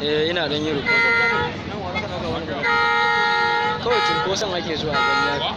eh ina dan yi rikodin kawai cinkoson ake zuwa don yafi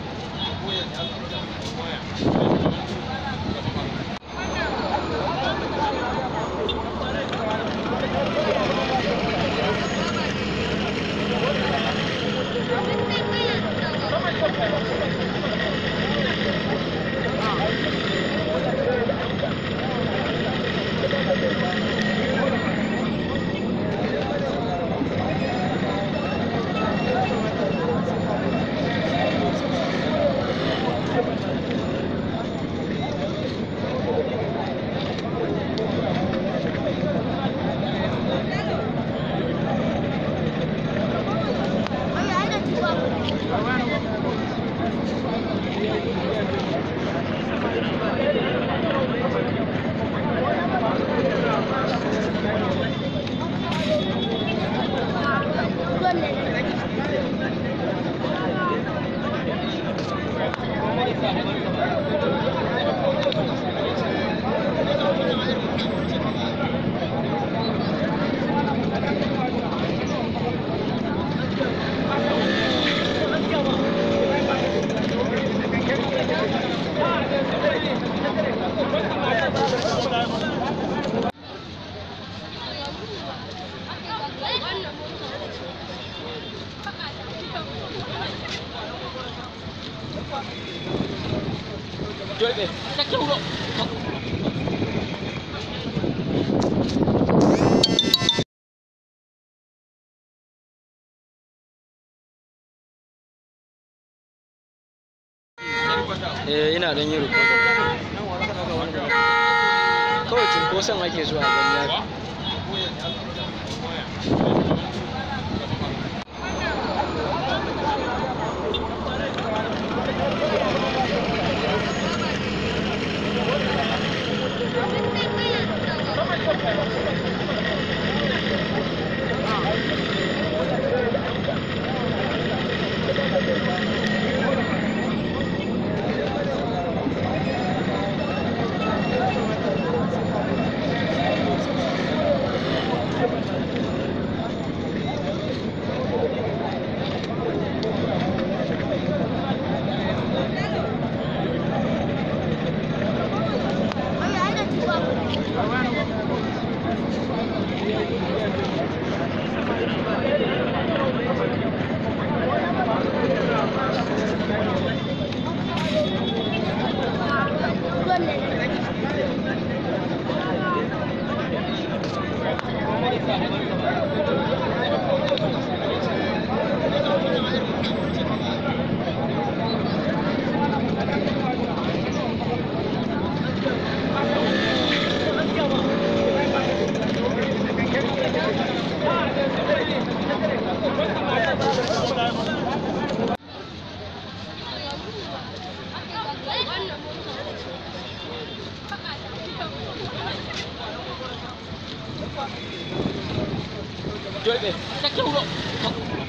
Thank you. Ya Dole, ta kyauro. eh ina dan yin rikodo kawai cunkoson ake zuwa gani ya Dole, ta kyauro.